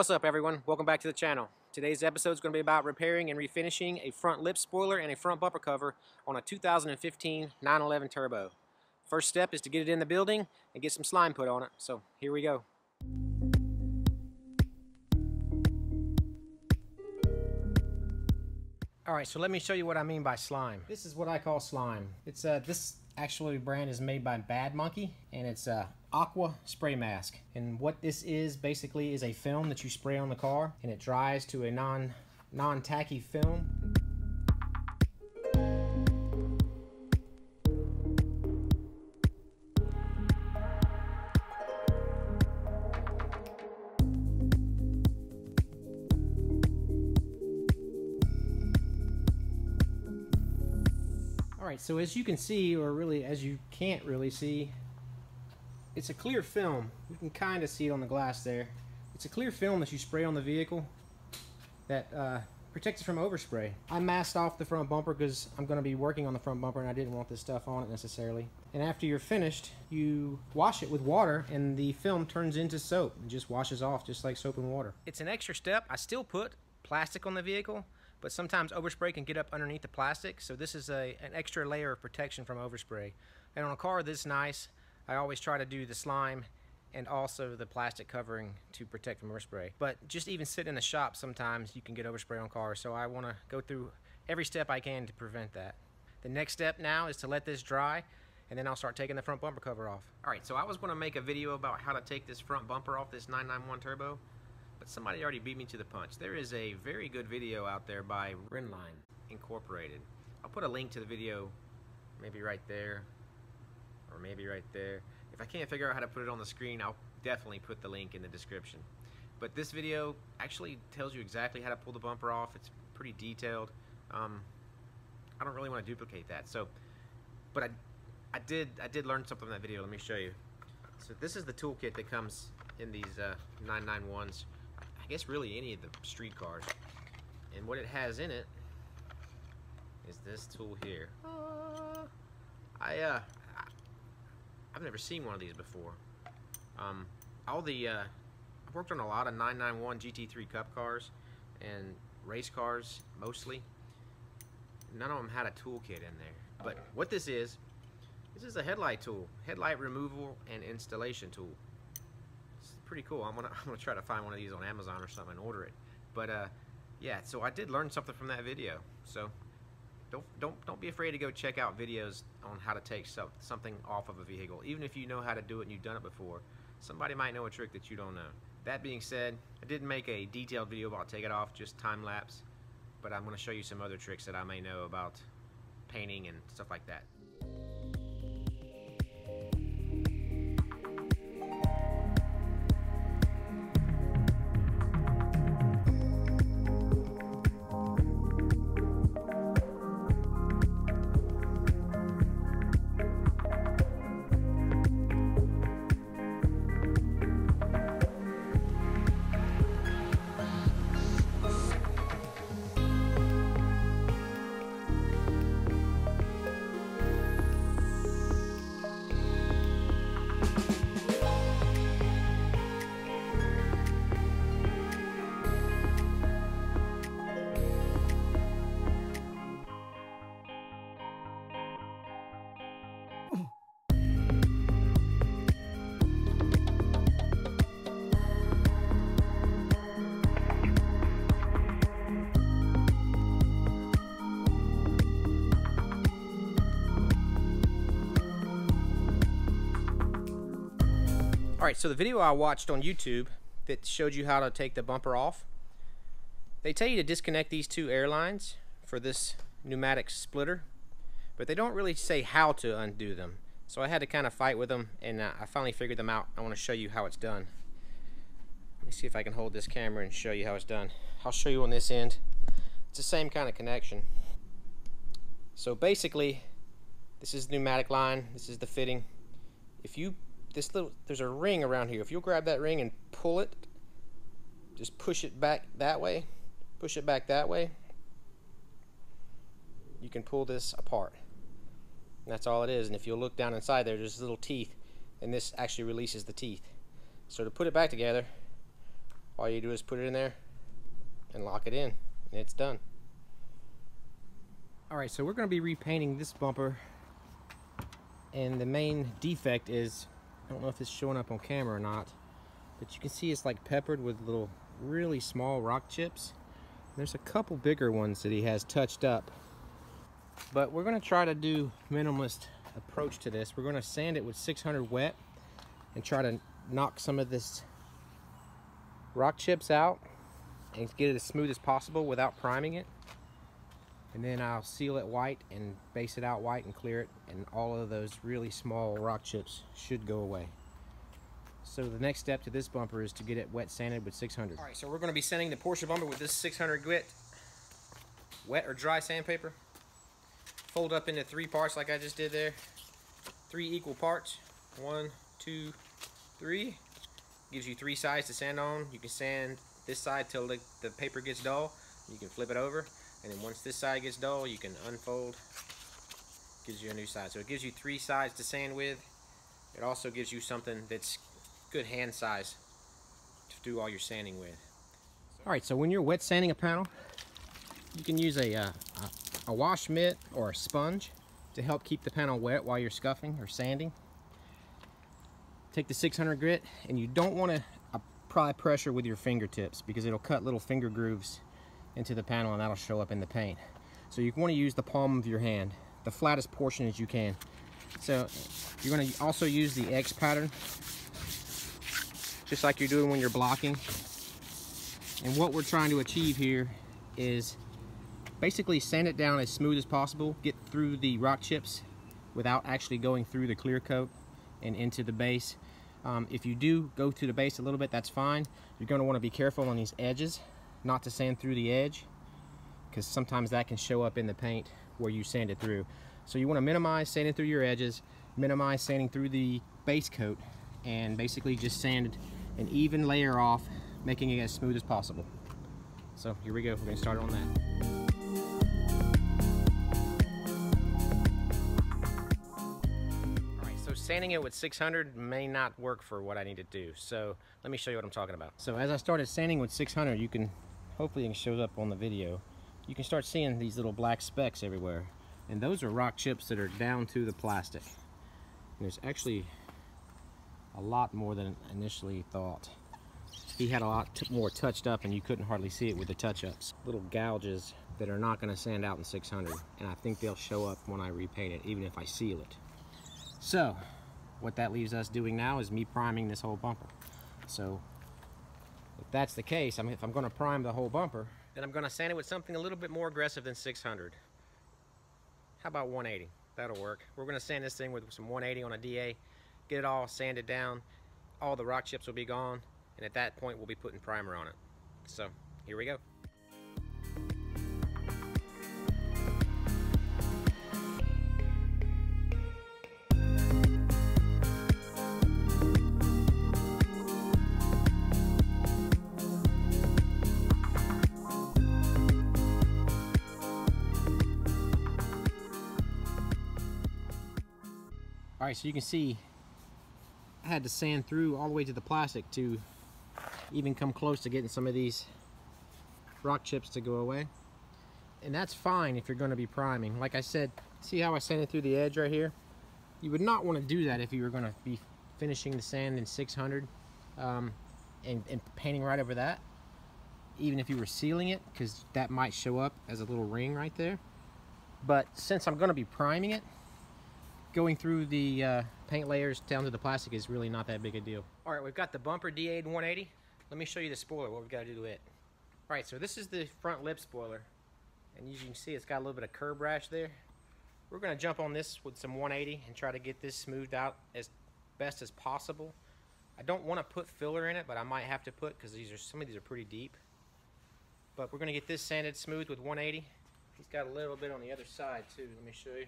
What's up everyone? Welcome back to the channel. Today's episode is going to be about repairing and refinishing a front lip spoiler and a front bumper cover on a 2015 911 Turbo. First step is to get it in the building and get some slime put on it. So here we go. Alright, so let me show you what I mean by slime. This is what I call slime. It's uh, This actually brand is made by Bad Monkey and it's a aqua spray mask. And what this is basically is a film that you spray on the car and it dries to a non non-tacky film Alright, so as you can see, or really as you can't really see, it's a clear film. You can kind of see it on the glass there. It's a clear film that you spray on the vehicle that uh, protects it from overspray. I masked off the front bumper because I'm going to be working on the front bumper and I didn't want this stuff on it necessarily. And after you're finished, you wash it with water and the film turns into soap. It just washes off just like soap and water. It's an extra step. I still put plastic on the vehicle but sometimes overspray can get up underneath the plastic so this is a, an extra layer of protection from overspray. And on a car this nice I always try to do the slime and also the plastic covering to protect from overspray. But just even sitting in the shop sometimes you can get overspray on cars so I want to go through every step I can to prevent that. The next step now is to let this dry and then I'll start taking the front bumper cover off. Alright, so I was going to make a video about how to take this front bumper off this 991 Turbo, but somebody already beat me to the punch. There is a very good video out there by Rennline Incorporated. I'll put a link to the video maybe right there or maybe right there. If I can't figure out how to put it on the screen, I'll definitely put the link in the description. But this video actually tells you exactly how to pull the bumper off. It's pretty detailed. Um, I don't really want to duplicate that. So, but I, I did, I did learn something from that video. Let me show you. So this is the toolkit that comes in these uh, 991s guess really any of the street cars. And what it has in it is this tool here. Uh, I, uh, I've never seen one of these before. Um, all the, uh, I've worked on a lot of 991 GT3 Cup cars and race cars mostly. None of them had a toolkit in there. But what this is, this is a headlight tool, headlight removal and installation tool pretty cool. I'm gonna I'm gonna try to find one of these on Amazon or something and order it. But uh, yeah, so I did learn something from that video. So don't don't don't be afraid to go check out videos on how to take so, something off of a vehicle. Even if you know how to do it and you've done it before, somebody might know a trick that you don't know. That being said, I didn't make a detailed video about take it off, just time lapse. But I'm going to show you some other tricks that I may know about painting and stuff like that. Alright, so the video I watched on YouTube that showed you how to take the bumper off, they tell you to disconnect these two air lines for this pneumatic splitter, but they don't really say how to undo them. So I had to kind of fight with them, and uh, I finally figured them out. I want to show you how it's done. Let me see if I can hold this camera and show you how it's done. I'll show you on this end. It's the same kind of connection. So basically, this is the pneumatic line, this is the fitting. If you this little there's a ring around here. If you'll grab that ring and pull it, just push it back that way, push it back that way, you can pull this apart. And that's all it is. And if you'll look down inside there, there's little teeth, and this actually releases the teeth. So to put it back together, all you do is put it in there and lock it in and it's done. Alright, so we're going to be repainting this bumper and the main defect is, I don't know if it's showing up on camera or not, but you can see it's like peppered with little really small rock chips. There's a couple bigger ones that he has touched up. But we're to try to do minimalist approach to this. We're to sand it with 600 wet and try to knock some of this rock chips out and get it as smooth as possible without priming it. And then I'll seal it white and base it out white and clear it and all of those really small rock chips should go away. So the next step to this bumper is to get it wet sanded with 600. All right, so we're going to be sanding the Porsche bumper with this 600 grit wet or dry sandpaper. Fold up into three parts like I just did there. Three equal parts. One, two, three. Gives you three sides to sand on. You can sand this side till the, the paper gets dull. You can flip it over. And then once this side gets dull, you can unfold. Gives you a new side. So it gives you three sides to sand with. It also gives you something that's good hand size to do all your sanding with. All right, so when you're wet sanding a panel, you can use a, uh, a, a wash mitt or a sponge to help keep the panel wet while you're scuffing or sanding. Take the 600 grit and you don't want to apply pressure with your fingertips because it'll cut little finger grooves into the panel and that'll show up in the paint. So you want to use the palm of your hand, the flattest portion as you can. So you're going to also use the X pattern, just like you're doing when you're blocking. And what we're trying to achieve here is basically sand it down as smooth as possible, get through the rock chips without actually going through the clear coat and into the base. Um, if you do go to the base a little bit, that's fine. You're going to want to be careful on these edges, not to sand through the edge, because sometimes that can show up in the paint where you sand it through. So you want to minimize sanding through your edges, minimize sanding through the base coat, and basically just sand an even layer off, making it as smooth as possible. So here we go, we're going to start on that. So sanding it with 600 may not work for what I need to do. So let me show you what I'm talking about. So as I started sanding with 600, you can, hopefully it shows up on the video, you can start seeing these little black specks everywhere. And those are rock chips that are down to the plastic. And there's actually a lot more than initially thought. He had a lot more touched up and you couldn't hardly see it with the touch-ups. Little gouges that are not going to sand out in 600 and I think they'll show up when I repaint it even if I seal it. So what that leaves us doing now is me priming this whole bumper. So that's the case, I mean, if I'm going to prime the whole bumper, then I'm going to sand it with something a little bit more aggressive than 600. How about 180? That'll work. We're going to sand this thing with some 180 on a DA, get it all sanded down. All the rock chips will be gone, and at that point we'll be putting primer on it. So here we go. All right, so you can see I had to sand through all the way to the plastic to even come close to getting some of these rock chips to go away. And that's fine if you're going to be priming. Like I said, see how I sanded through the edge right here? You would not want to do that if you were going to be finishing the sand in 600 um, and, and painting right over that. Even if you were sealing it, because that might show up as a little ring right there. But since I'm going to be priming it, going through the uh, paint layers down to the plastic is really not that big a deal. All right, we've got the bumper DA'd 180. Let me show you the spoiler, what we've got to do to it. All right, so this is the front lip spoiler. And as you can see, it's got a little bit of curb rash there. We're going to jump on this with some 180 and try to get this smoothed out as best as possible. I don't want to put filler in it, but I might have to put because these are some of these are pretty deep. But we're going to get this sanded smooth with 180. He's got a little bit on the other side too. Let me show you.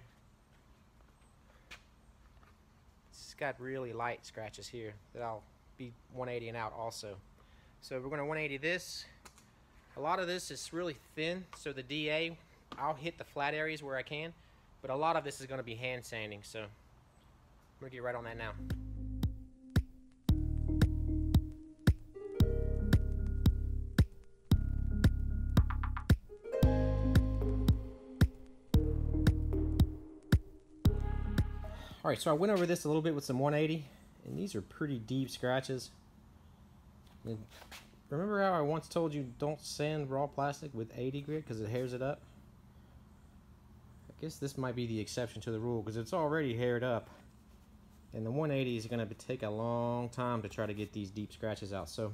It's got really light scratches here that I'll be 180 and out also. So we're going to 180 this. A lot of this is really thin, so the DA, I'll hit the flat areas where I can, but a lot of this is going to be hand sanding, so I'm to get right on that now. Alright, so I went over this a little bit with some 180, and these are pretty deep scratches. And remember how I once told you don't sand raw plastic with 80 grit because it hairs it up? I guess this might be the exception to the rule because it's already haired up. And the 180 is going to take a long time to try to get these deep scratches out. So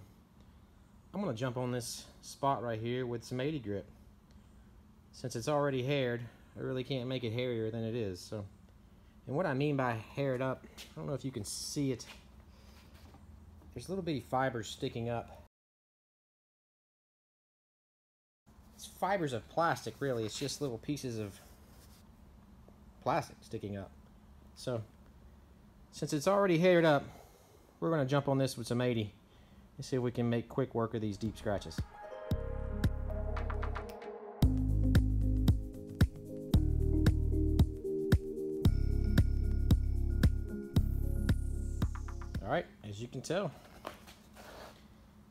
I'm going to jump on this spot right here with some 80 grit. Since it's already haired, I really can't make it hairier than it is. So, And what I mean by hair it up, I don't know if you can see it. There's a little bitty fibers sticking up. It's fibers of plastic, really. It's just little pieces of plastic sticking up. So, since it's already haired up, we're going to jump on this with some 80 and see if we can make quick work of these deep scratches. As you can tell,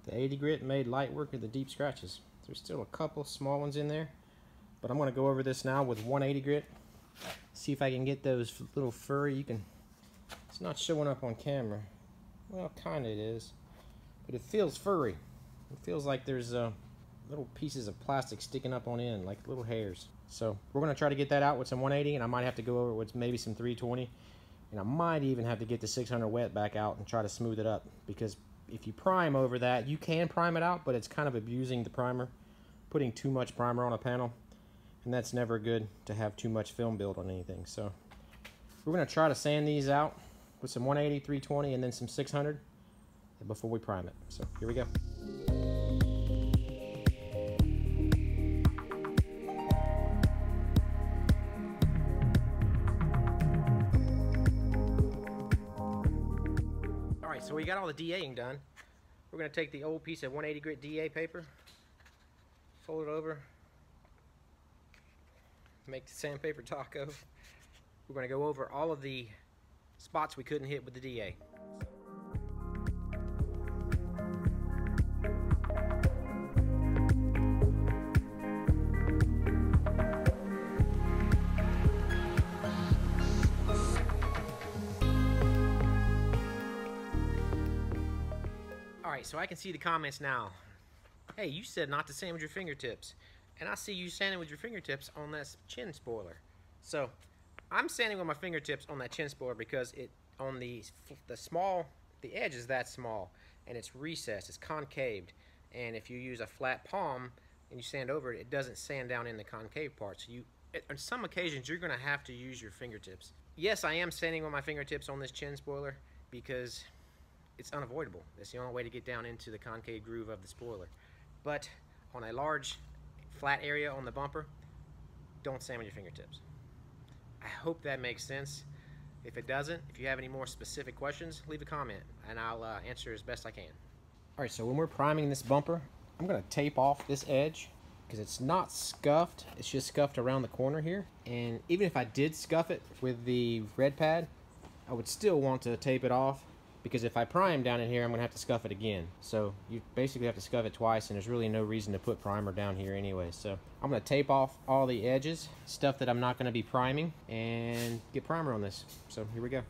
the 80 grit made light work of the deep scratches. There's still a couple small ones in there, but I'm going to go over this now with 180 grit. See if I can get those little furry, you can, it's not showing up on camera. Well, kind of it is, but it feels furry. It feels like there's uh, little pieces of plastic sticking up on end, like little hairs. So we're going to try to get that out with some 180, and I might have to go over with maybe some 320. And I might even have to get the 600 wet back out and try to smooth it up because if you prime over that, you can prime it out, but it's kind of abusing the primer, putting too much primer on a panel, and that's never good to have too much film build on anything. So we're going to try to sand these out with some 180, 320, and then some 600 before we prime it. So here we go. We got all the DAing done. We're going to take the old piece of 180 grit DA paper, fold it over, make the sandpaper taco. We're going to go over all of the spots we couldn't hit with the DA. Alright, so I can see the comments now. Hey, you said not to sand with your fingertips. And I see you sanding with your fingertips on that chin spoiler. So, I'm sanding with my fingertips on that chin spoiler because it on the the small the edge is that small and it's recessed, it's concaved. And if you use a flat palm and you sand over it, it doesn't sand down in the concave part. So you on some occasions you're going to have to use your fingertips. Yes, I am sanding with my fingertips on this chin spoiler because it's unavoidable. It's the only way to get down into the concave groove of the spoiler. But on a large flat area on the bumper, don't sand with your fingertips. I hope that makes sense. If it doesn't, if you have any more specific questions, leave a comment and I'll uh, answer as best I can. Alright, so when we're priming this bumper, I'm going to tape off this edge because it's not scuffed, it's just scuffed around the corner here. And even if I did scuff it with the red pad, I would still want to tape it off because if I prime down in here, I'm going to have to scuff it again. So you basically have to scuff it twice, and there's really no reason to put primer down here anyway. So I'm going to tape off all the edges, stuff that I'm not going to be priming, and get primer on this. So here we go.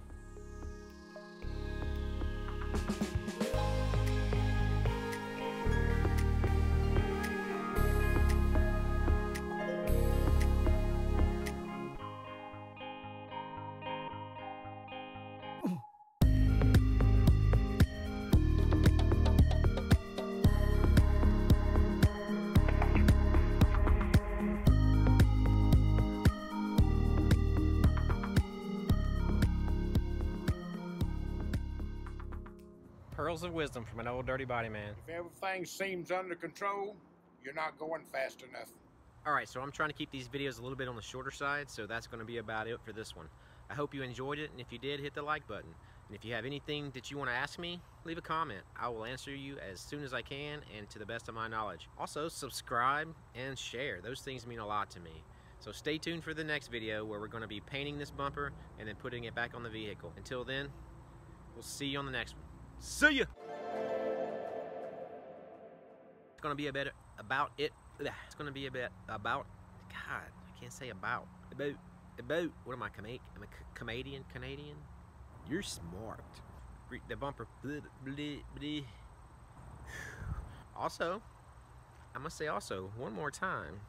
Pearls of wisdom from an old dirty body man. If everything seems under control, you're not going fast enough. Alright, so I'm trying to keep these videos a little bit on the shorter side, so that's going to be about it for this one. I hope you enjoyed it, and if you did, hit the like button. And if you have anything that you want to ask me, leave a comment. I will answer you as soon as I can and to the best of my knowledge. Also, subscribe and share. Those things mean a lot to me. So stay tuned for the next video where we're going to be painting this bumper and then putting it back on the vehicle. Until then, we'll see you on the next one. See ya! It's gonna be a bit about it. It's gonna be a bit about. God, I can't say about. About about what am I, I'm I Canadian? Canadian? You're smart. The bumper. bleh, bleh, bleh. Also, I must say also one more time.